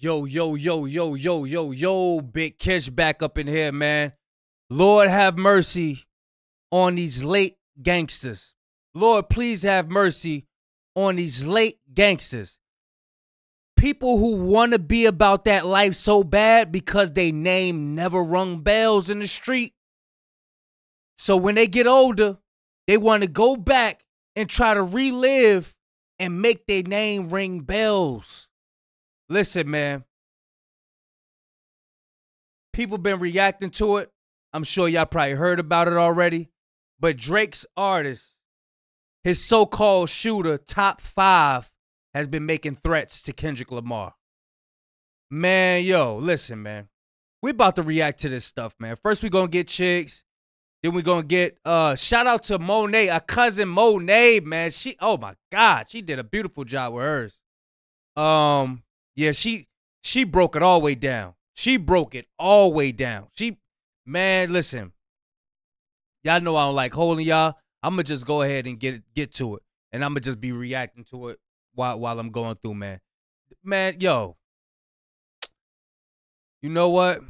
Yo, yo, yo, yo, yo, yo, yo, Big Kish back up in here, man. Lord have mercy on these late gangsters. Lord, please have mercy on these late gangsters. People who want to be about that life so bad because they name never rung bells in the street. So when they get older, they want to go back and try to relive and make their name ring bells. Listen, man. People been reacting to it. I'm sure y'all probably heard about it already. But Drake's artist, his so-called shooter, top five, has been making threats to Kendrick Lamar. Man, yo, listen, man. We about to react to this stuff, man. First, we gonna get chicks. Then we gonna get uh shout out to Monet, a cousin Monet, man. She oh my god, she did a beautiful job with hers. Um, yeah, she she broke it all the way down. She broke it all the way down. She man, listen. Y'all know I don't like holding y'all. I'ma just go ahead and get get to it. And I'ma just be reacting to it while while I'm going through, man. Man, yo. You know what?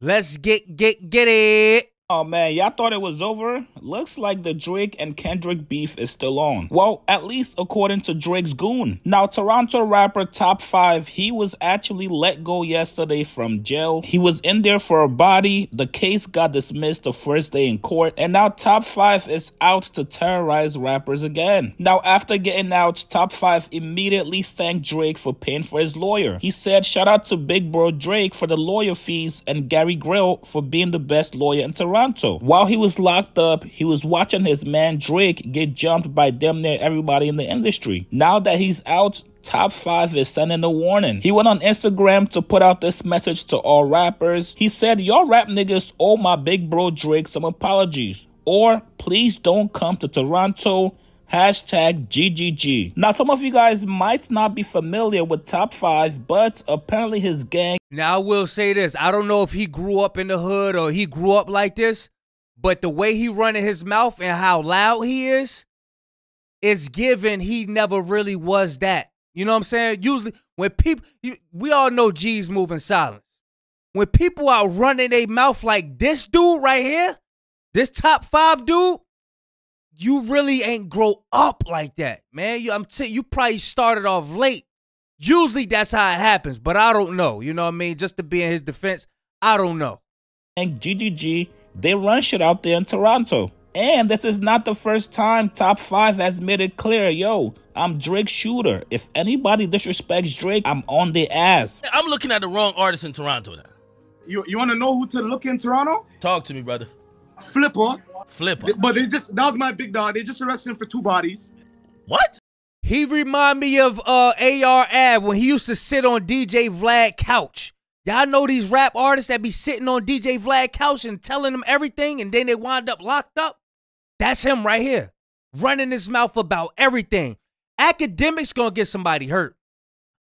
Let's get get get it. Oh man, y'all thought it was over? Looks like the Drake and Kendrick beef is still on. Well, at least according to Drake's goon. Now, Toronto rapper Top 5, he was actually let go yesterday from jail. He was in there for a body. The case got dismissed the first day in court. And now Top 5 is out to terrorize rappers again. Now, after getting out, Top 5 immediately thanked Drake for paying for his lawyer. He said, shout out to Big Bro Drake for the lawyer fees and Gary Grill for being the best lawyer in Toronto. Toronto. While he was locked up, he was watching his man Drake get jumped by damn near everybody in the industry. Now that he's out, Top 5 is sending a warning. He went on Instagram to put out this message to all rappers. He said, Y'all rap niggas owe my big bro Drake some apologies. Or please don't come to Toronto Hashtag GGG. Now, some of you guys might not be familiar with Top 5, but apparently his gang. Now, I will say this. I don't know if he grew up in the hood or he grew up like this, but the way he running his mouth and how loud he is, is given he never really was that. You know what I'm saying? Usually, when people, we all know G's moving silence. When people are running their mouth like this dude right here, this top five dude, you really ain't grow up like that, man. You, I'm t- you probably started off late. Usually that's how it happens, but I don't know. You know what I mean? Just to be in his defense, I don't know. And GGG, they run shit out there in Toronto. And this is not the first time Top 5 has made it clear, yo, I'm Drake Shooter. If anybody disrespects Drake, I'm on the ass. I'm looking at the wrong artist in Toronto now. You, you want to know who to look in Toronto? Talk to me, brother. Flipper. Flipper. But they just that was my big dog. They just arrested him for two bodies. What? He remind me of uh AR Ab when he used to sit on DJ Vlad couch. Y'all know these rap artists that be sitting on DJ Vlad couch and telling them everything and then they wind up locked up? That's him right here. Running his mouth about everything. Akademiks gonna get somebody hurt.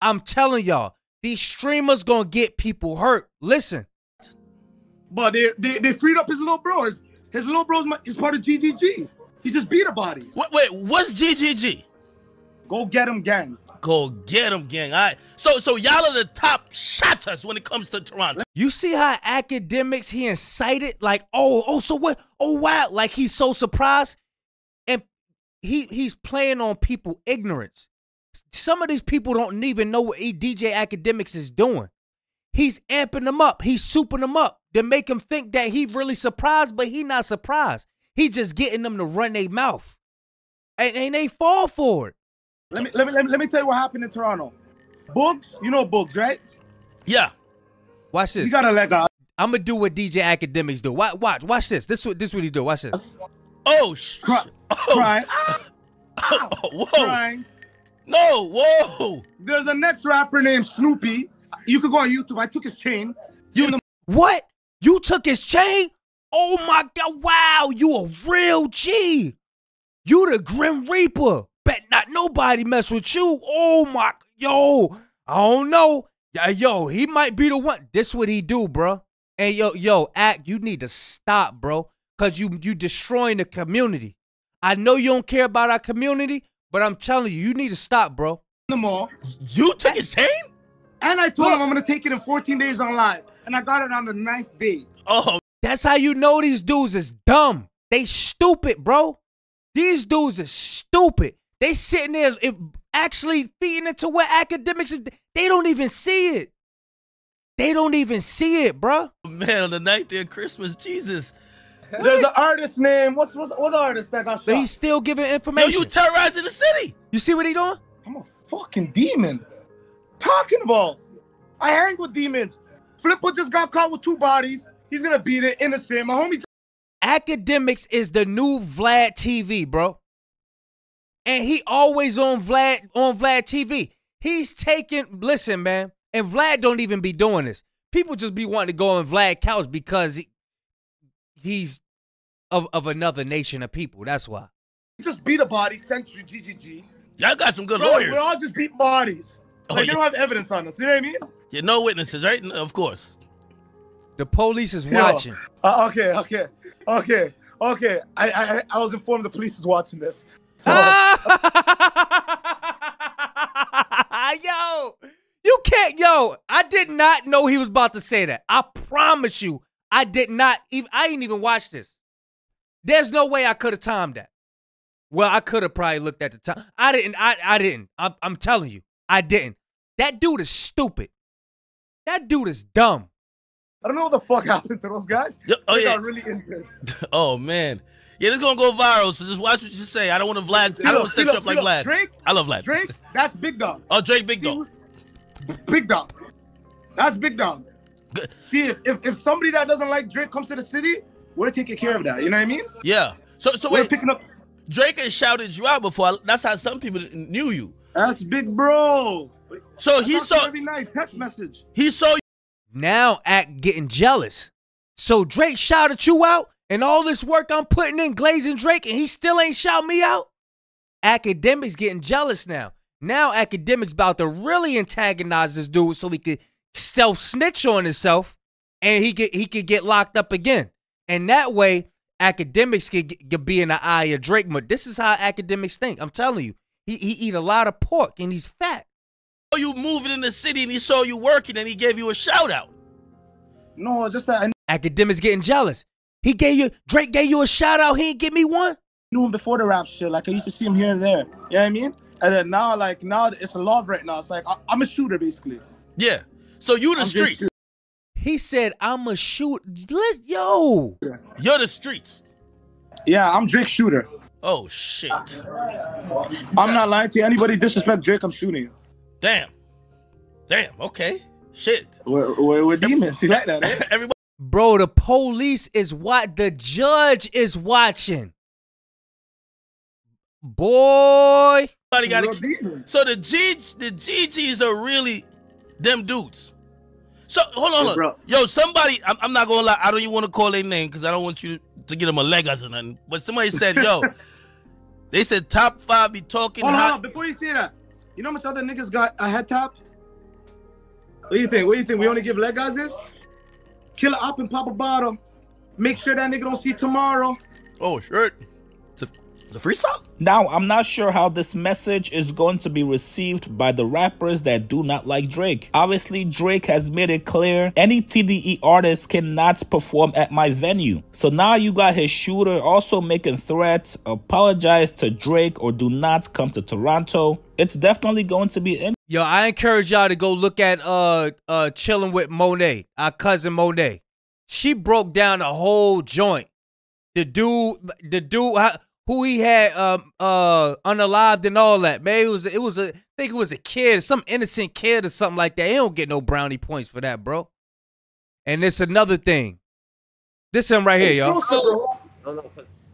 I'm telling y'all, these streamers gonna get people hurt. Listen. But they, they, they freed up his little bro. His, his little bro's is part of GGG. He just beat a body. Wait, wait, what's GGG? Go get him, gang. Go get him, gang. All right. So, so y'all are the top shotters when it comes to Toronto. You see how Akademiks he incited like, oh, oh, so what? Oh wow, like he's so surprised, and he he's playing on people ignorance. Some of these people don't even know what DJ Akademiks is doing. He's amping them up. He's souping them up to make him think that he really surprised, but he not surprised. He just getting them to run their mouth. And, and they fall for it. Let me, let me let me let me tell you what happened in Toronto. Bugs, you know Bugs, right? Yeah. Watch this. He got a leg up. I'm gonna do what DJ Akademiks do. Watch, watch, watch this. This what this what he do. Watch this. Oh, sh- Cry, oh. crying. oh, whoa. Crying. No, whoa. There's a next rapper named Snoopy. You could go on YouTube. I took his chain. You What? You took his chain? Oh my god, wow, you a real G. You the Grim Reaper. Bet not nobody mess with you. Oh my yo. I don't know. Yeah, yo, he might be the one. This what he do, bro. And yo, yo, act, you need to stop, bro. Cause you you destroying the community. I know you don't care about our community, but I'm telling you, you need to stop, bro. the mall. you took his chain? And I told him I'm gonna take it in 14 days on live, and I got it on the ninth day. Oh, That's how you know these dudes is dumb. They stupid, bro. These dudes is stupid. They sitting there it, actually feeding into what Akademiks is. They don't even see it. They don't even see it, bro. man, on the ninth day of Christmas, Jesus. There's an artist name. What's what's what artist that got But he's still giving Yo, information. you terrorizing the city. you see what he doing? I'm a fucking demon. Talking about. I hang with demons. Flipper just got caught with two bodies. He's gonna beat it innocent. My homie Akademiks is the new Vlad TV, bro. And he always on Vlad on Vlad TV. He's taking listen, man. And Vlad don't even be doing this. People just be wanting to go on Vlad couch because he, he's of, of another nation of people. That's why. just beat a body. Century GGG. Y'all got some good Bro, lawyers. we all just beat bodies. Oh, Like yeah. they don't have evidence on us. You know what I mean? Yeah, no witnesses, right? Of course. The police is Yo, watching. uh, okay, okay, okay, okay. I, I I was informed the police is watching this. So yo, you can't. Yo, I did not know he was about to say that. I promise you, I did not. Even I didn't even watch this. There's no way I could have timed that. Well, I could have probably looked at the time. I didn't. I I didn't. I'm, I'm telling you, I didn't. That dude is stupid. That dude is dumb. I don't know what the fuck happened to those guys. Oh, they yeah. got really injured. Oh man. Yeah, this is gonna go viral, so just watch what you say. I don't want to Vlad. I don't want to set you up like Vlad. Drake, I love Vlad. Drake, that's big dog. Oh, Drake, big See dog. Big dog. That's big dog. Good. See, if, if if somebody that doesn't like Drake comes to the city, we're taking care of that. You know what I mean? Yeah. So, so We're wait, picking up. Drake has shouted you out before. That's how some people knew you. That's big bro. So I he saw every night text message. he saw you. Now act getting jealous. So Drake shouted you out, and all this work I'm putting in glazing Drake, and he still ain't shout me out. Akademiks getting jealous now. Now Akademiks about to really antagonize this dude so he could self snitch on himself, and he could he could get locked up again. And that way, Akademiks could, could be in the eye of Drake. But this is how Akademiks think. I'm telling you, he he eat a lot of pork and he's fat. Oh, you moving in the city and he saw you working and he gave you a shout out. No, just that I Akademiks getting jealous. He gave you Drake gave you a shout out. He ain't give me one. knew him before the rap shit. Like I used to see him here and there. You know what I mean? And then now, like now, it's a love right now. It's like I, I'm a shooter basically. Yeah. So you the I'm streets. He said, "I'm a shoot." Let yo. You're the streets. Yeah, I'm Drake shooter. Oh shit. I'm not lying to you. Anybody disrespect Drake, I'm shooting you. Damn. Damn. Okay. Shit. We're, we're, we're demons. You like that? Eh? Everybody. Bro, the police is what the judge is watching. Boy, Everybody gotta. So the G the GGs are really them dudes. So hold on, Hey, hold on. yo, somebody. I'm, I'm not gonna lie. I don't even want to call their name because I don't want you to get him a leg or nothing. But somebody said, yo, they said top five be talking Hold on, hot. on, before you say that, you know how much other niggas got a head top? What do you think? What do you think? We only give leg guys this? Kill it up and pop a bottle. Make sure that nigga don't see tomorrow. Oh, shirt. It's a, it's a freestyle. Now, I'm not sure how this message is going to be received by the rappers that do not like Drake. Obviously, Drake has made it clear any TDE artist cannot perform at my venue. So now you got his shooter also making threats, apologize to Drake or do not come to Toronto. It's definitely going to be in. yo, I encourage y'all to go look at uh uh chilling with Monet, our cousin Monet. She broke down the whole joint. The dude, the dude, how- who he had um uh unalived and all that. Man, it was it was a I think it was a kid, some innocent kid or something like that. He don't get no brownie points for that, bro. And it's another thing. This him right here, yo.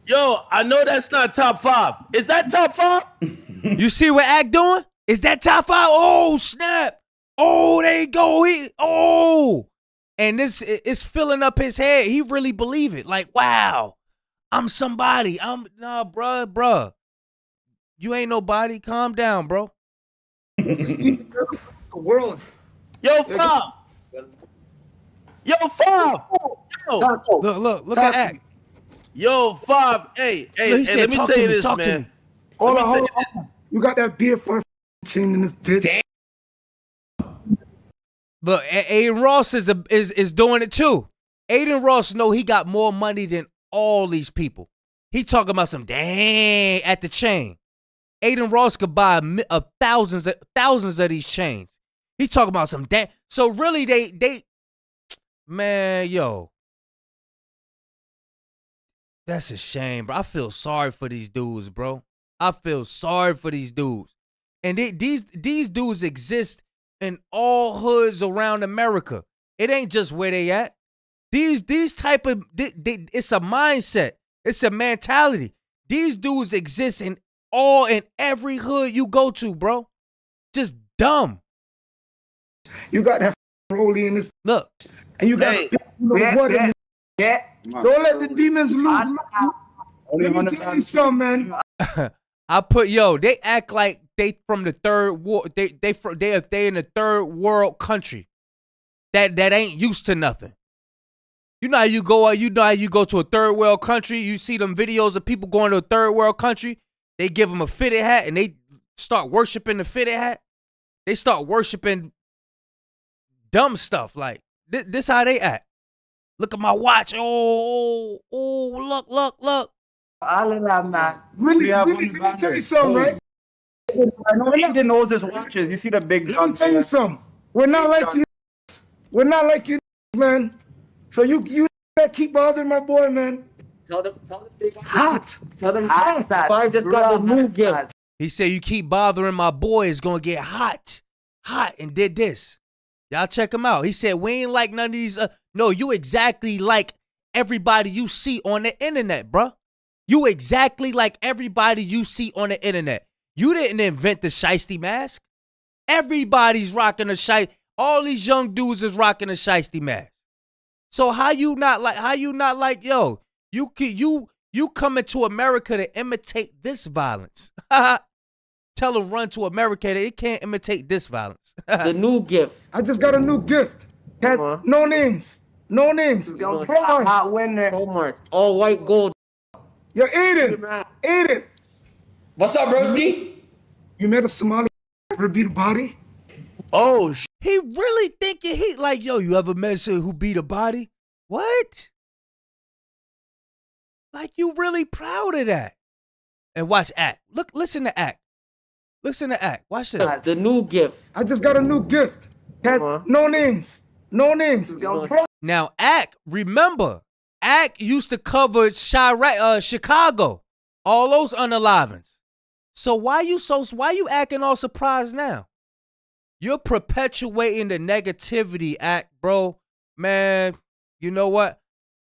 Yo, I know that's not top five. Is that top five? You see what Act doing? Is that top five? Oh snap! Oh, they you go. He oh, and this it- it's filling up his head. He really believe it. Like wow, I'm somebody. I'm nah, bruh, bruh. You ain't nobody. Calm down, bro. The world. Yo, five. Yo, five. Yo, Look, look, look at Act. yo, five. Hey, hey, Look, he hey said, let me tell you this, talk man. me." Hold Let on, hold on. You got that beer for chain in this bitch. Damn. Look, A- Adin Ross is a, is is doing it too. Adin Ross know he got more money than all these people. He talking about some dang at the chain. Adin Ross could buy a, a uh, thousands of, thousands of these chains. He talking about some dang. So really, they they man, yo, that's a shame, bro. I feel sorry for these dudes, bro. I feel sorry for these dudes, and they, these these dudes exist in all hoods around America. It ain't just where they at. These these type of they, they, it's a mindset. It's a mentality. These dudes exist in all in every hood you go to, bro. Just dumb. You got that Rolly in this, Look, and you got Hey, you know Yeah, what yeah, yeah. Don't let the demons loose. I- man. Let me tell you something, man. I put yo. They act like they from the third war. They they from they they in the third world country. That that ain't used to nothing. You know how you go. You know how you go to a third world country. You see them videos of people going to a third world country. They give them a fitted hat and they start worshiping the fitted hat. They start worshiping dumb stuff like this. This how they act. Look at my watch. Oh, oh, oh, look, look, look. All of that, man. Really, have really, one let me tell you boundary. something, right? I know he didn't his watches. You see the big. Let me tell you something. We're not like you. We're not like you, man. So you you that keep bothering my boy, man. Tell them, tell them It's hot. tell them Hot side. Five just got the Real new hot He said, You keep bothering my boy, it's gonna get hot. Hot and did this. Y'all check him out. He said, We ain't like none of these. Uh, no, you exactly like everybody you see on the internet, bruh. You exactly like everybody you see on the internet. You didn't invent the shiesty mask. Everybody's rocking a shiesty. All these young dudes is rocking a shiesty mask. So how you not like? How you not like? Yo, you can you you coming to America to imitate this violence? Tell them run to America. They can't imitate this violence. The new gift. I just got a new gift. Has Uh-huh. no names. No names. Yo, Hold hot, on. hot winner. Hallmark. All white gold. Yo, Adin. Adin. What's up, broski? You met a Somali ever beat a body? Oh, sh- he really thinking he like yo. You ever met someone who beat a body? What? Like you really proud of that? And watch act. Look, listen to act. Listen to act. Watch this. The new gift. I just got a new gift. Has Uh-huh. no names. No names. Now, Act, remember, Act used to cover Chiraq, uh, Chicago, all those unalivings. So why you so why you acting all surprised now? You're perpetuating the negativity, Act, bro. Man, you know what?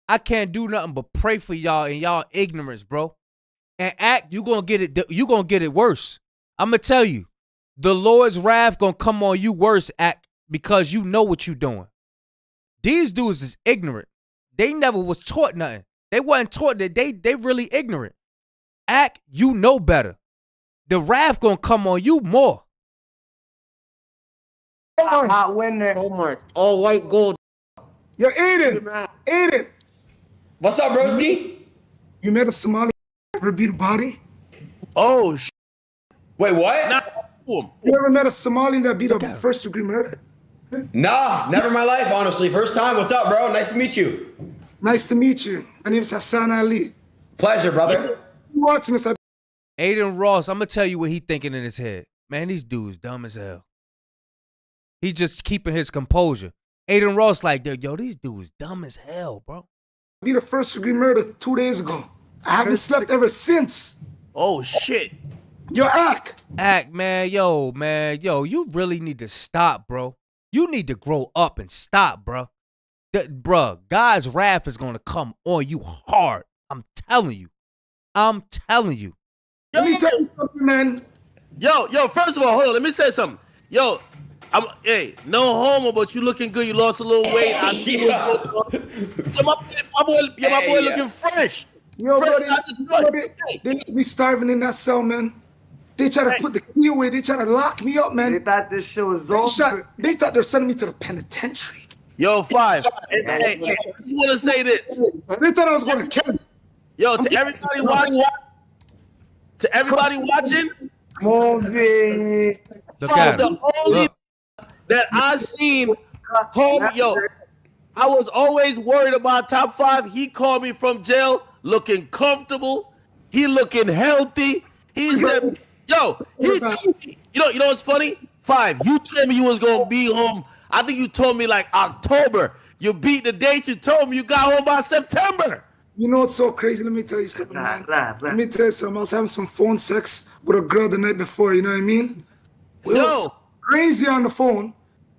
I can't do nothing but pray for y'all and y'all ignorance, bro. And Act, you gonna get it. You gonna get it worse. I'm gonna tell you, the Lord's wrath gonna come on you worse, Act, because you know what you doing. These dudes is ignorant. They never was taught nothing. They wasn't taught that they they really ignorant. Act, you know better. The wrath gonna come on you more. Hot, hot winner. Hallmark. All white gold. Yo, Adin. Adin. What's up, broski? You met a Somali ever beat a body? oh, sh- Wait, what? not boom. You ever met a Somali that beat a first degree murder? Nah, never in my life, honestly. First time. What's up, bro? Nice to meet you. Nice to meet you. My name is Hassan Ali. Pleasure, brother. You watching this? Adin Ross, I'm gonna tell you what he thinking in his head. Man, these dudes dumb as hell. He just keeping his composure. Adin Ross like, yo, these dudes dumb as hell, bro. beat a first degree murder two days ago. I haven't slept ever since. Oh, shit. Your act. Act, man, yo, man, yo, you really need to stop, bro. You need to grow up and stop, bro. That, bruh, God's wrath is gonna come on you hard. I'm telling you. I'm telling you. Let me tell you something, man. Yo, yo, first of all, hold on. Let me say something. Yo, I'm hey, no homo, but you looking good. You lost a little weight. I see Yeah. what's going on. Yo, my, my boy, yo, my Hey, boy yeah. looking fresh. Yo, Fresh buddy, out the yo, they, they let me starving in that cell, man. They try to put the key away. They try to lock me up, man. They thought this shit was They, over. shot, they thought they're sending me to the penitentiary. Yo, five. Hey, hey, hey, I just want to say this. They thought I was going to kill me. Yo, to everybody watching, to everybody watching, Movie. Look from at the him. Only Look. that I seen called me, yo. I was always worried about top five. He called me from jail, looking comfortable. He looking healthy. He said, "Yo, he told me, you know, you know what's funny? Five. You told me you was gonna be home. I think you told me like October. You beat the date. You told me you got home by September. You know what's so crazy? Let me tell you something, Nah, man. nah, nah. Let me tell you something. I was having some phone sex with a girl the night before. You know what I mean? It Yo. was crazy on the phone.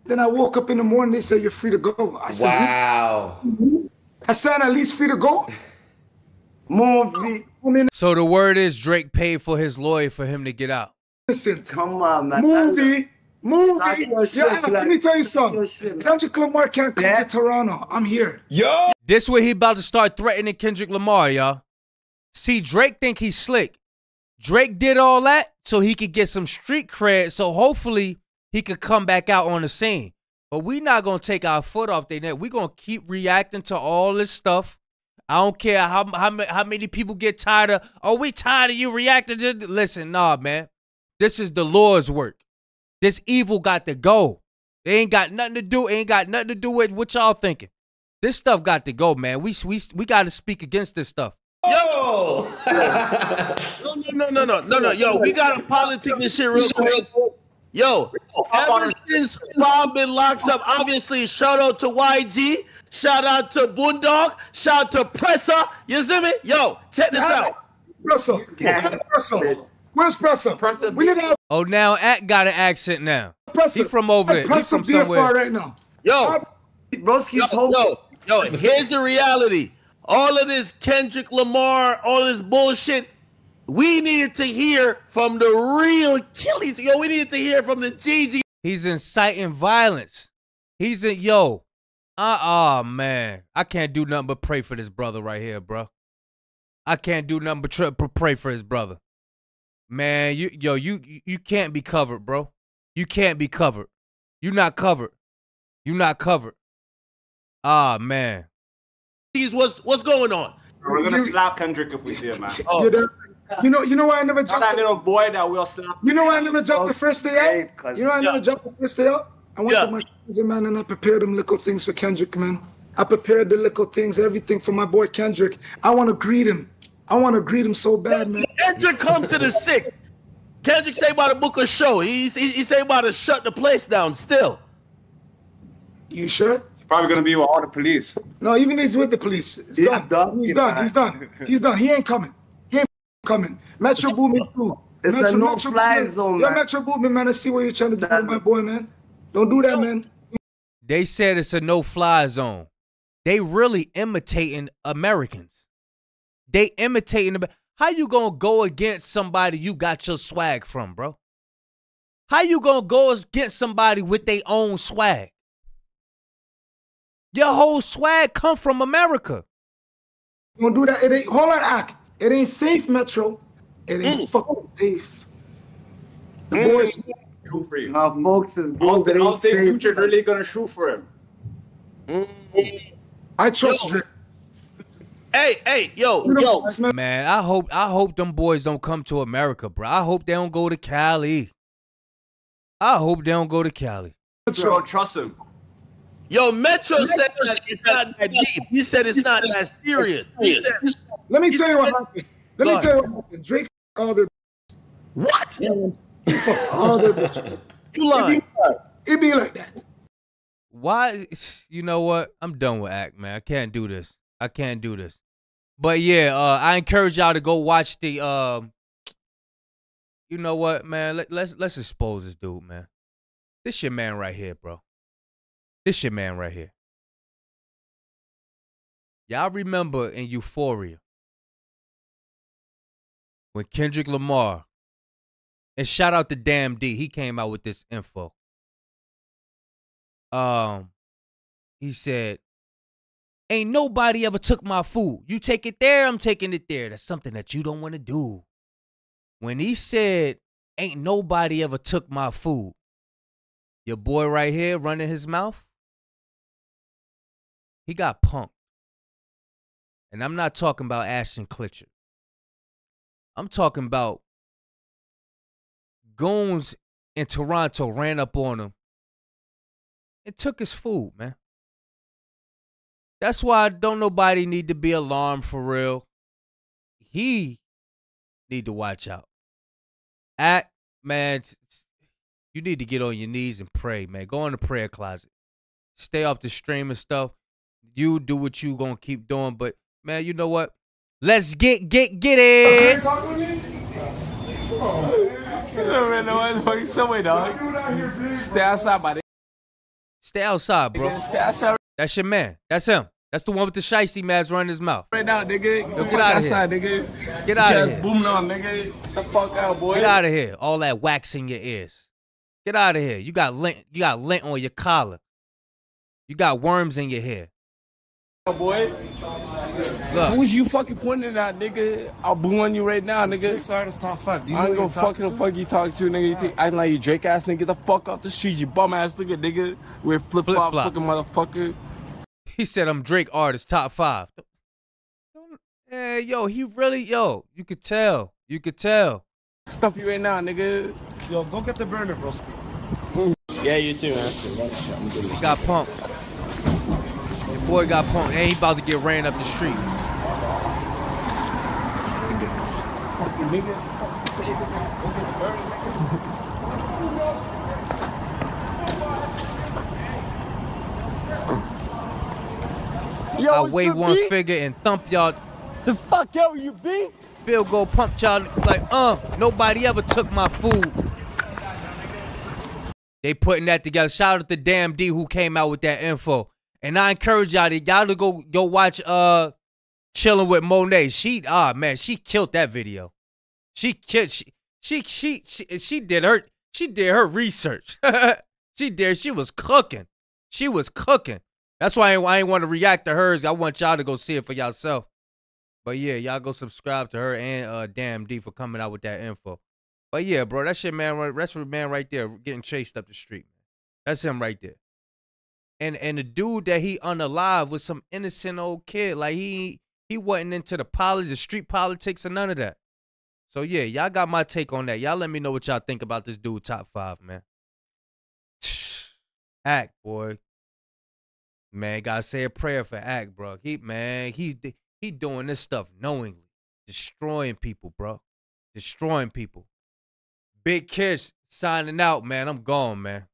Then I woke up in the morning. They said you're free to go. I said, Wow. I said at least free to go. Movie. I So the word is Drake paid for his lawyer for him to get out. listen. Come on, man. Movie, movie. Stop your shit, Yeah, let me tell you stop your something. shit, man. Kendrick Lamar can't come Yeah. to Toronto. I'm here. Yo. This way he about to start threatening Kendrick Lamar, y'all. See, Drake think he's slick. Drake did all that so he could get some street cred, so hopefully he could come back out on the scene. But we're not gonna take our foot off their neck. We're gonna keep reacting to all this stuff. I don't care how how, how many people get tired of, oh, we tired of you reacting to listen, nah, man. This is the Lord's work. This evil got to go. It ain't got nothing to do, ain't got nothing to do with what y'all thinking. This stuff got to go, man. We we we got to speak against this stuff. Yo. no, No, no, no, no, no, no. Yo, we gotta politic this shit real quick. Yo, ever since Bob been locked up, obviously, shout out to YG, shout out to Boondog, shout out to Presser. You see me? Yo, check this out. Presser. Where's Presser? Where's Presser? Presser We need to have Oh, now Act got an accent now. Presser. He from over there. He Presser from BFR somewhere. right now. Yo, Broski's yo, home. yo, yo, here's the reality. All of this Kendrick Lamar, all this bullshit, we needed to hear from the real Achilles. Yo, we needed to hear from the GG. He's inciting violence. He's in yo. Uh uh man. I can't do nothing but pray for this brother right here, bro. I can't do nothing but tr- pray for his brother. Man, you yo, you you can't be covered, bro. You can't be covered. You're not covered. You're not covered. Ah man. What's, what's going on? We're gonna You- slap Kendrick if we see him, man. Oh. You, know, you know, why I never Not jumped. that little boy that will slap. you know why I never jumped the oh, first day out. You know why I never Yeah. jumped the first day out. I went Yeah. to my cousin man and I prepared them little things for Kendrick, man. I prepared the little things, everything for my boy Kendrick. I want to greet him. I want to greet him so bad, man. Kendrick come to the six. Kendrick say about to book a show. He, he, he say about to shut the place down still. You sure? Probably gonna be with all the police. No, even he's with the police. It's He's done. done, He's you done. He's done. He's done. He ain't coming. He ain't coming. Metro Boomin too. It's a Metro, no-fly Boomin. zone, Yo, man. Metro Boomin, man. I see what you're trying to do with my boy, man. Don't do that, man. They said it's a no fly zone. They really imitating Americans. They imitating Amer- How you gonna go against somebody you got your swag from, bro? How you gonna go against somebody with their own swag? Your whole swag come from America. Don't do that. It ain't. Hold on, act. It ain't safe, Metro. It ain't mm. fucking safe. The mm. boys. Shoot for you. My folks is I good. don't, They I don't think safe. Future really gonna shoot for him. Mm. I trust Yo. Drake. Hey, hey, yo, yo. man- Man, I hope I hope them boys don't come to America, bro. I hope they don't go to Cali. I hope they don't go to Cali. I don't trust him. Yo, Metro said that it's not that deep. He said it's not that serious. He said, Let me tell you what happened. Let Go me tell you what happened. Drake all their what? fuck all their bitches. You lying? It be like that. Why? You know what? I'm done with act, man. I can't do this. I can't do this. But yeah, uh, I encourage y'all to go watch the. Um, you know what, man? Let, let's let's expose this dude, man. This your man right here, bro. This your man right here. Y'all remember in Euphoria when Kendrick Lamar and shout out to Damn D, he came out with this info. Um, he said, "Ain't nobody ever took my food. You take it there, I'm taking it there. That's something that you don't want to do." When he said, "Ain't nobody ever took my food," your boy right here running his mouth, he got punked. And I'm not talking about Ashton Kutcher. I'm talking about goons in Toronto ran up on him and took his food, man. That's why don't nobody need to be alarmed for real. He need to watch out. Act, man, you need to get on your knees and pray, man. Go in the prayer closet. Stay off the stream and stuff. You do what you gonna keep doing, but man, you know what? Let's get get get it. Oh, man, no one fucking somewhere, dog. Stay outside, buddy. Stay outside, bro. Stay outside That's your man. That's him. That's the one with the shiesty mask running his mouth. right now, nigga. Yo, Go get fuck outta here. outside, nigga. Get outta Just here. booming on, nigga. The fuck out, boy. Get out of here. All that wax in your ears. Get out of here. You got lint. You got lint on your collar. You got worms in your hair. Boy. Look. Who's you fucking pointing at, nigga? I'll boom on you right now, nigga. Drake's artist top five. Do you I know ain't who gonna you're fucking to? fuck you talking to, nigga. You think acting like you Drake ass nigga? Get the fuck off the street, you bum ass nigga, nigga. Wear flip flop, Flip-flop. fucking motherfucker. He said I'm Drake artist top five. Hey, yo, he really, yo, you could tell. You could tell. Stuff you right now, nigga. Yo, go get the burner, bro. Mm. Yeah, you too, man. He got pumped. Boy got pumped. And he about to get ran up the street. Fucking nigga. Fucking save it, man. Go get the burner, nigga. Yo, I weigh one beat. figure and thump y'all. The fuck yo, you be? Bill go pump y'all like, uh, nobody ever took my food. They putting that together. Shout out to Damn D who came out with that info. And I encourage y'all to y'all to go go watch uh chilling with Monet. She ah man, she killed that video. She killed she she she she, she did her she did her research. she did she was cooking. She was cooking. That's why I, ain't- I ain't want to react to hers. I want y'all to go see it for yourself. But yeah, y'all go subscribe to her and uh Damn D for coming out with that info. But yeah, bro, that shit man, that's your man right there getting chased up the street. That's him right there. And and the dude that he unalive was some innocent old kid. Like he he wasn't into the politics, the street politics, or none of that. So yeah, y'all got my take on that. Y'all let me know what y'all think about this dude top five, man. Act, boy. Man, gotta say a prayer for Act, bro. He man, he's he doing this stuff knowingly, destroying people, bro, destroying people. Big Kish signing out, man. I'm gone, man.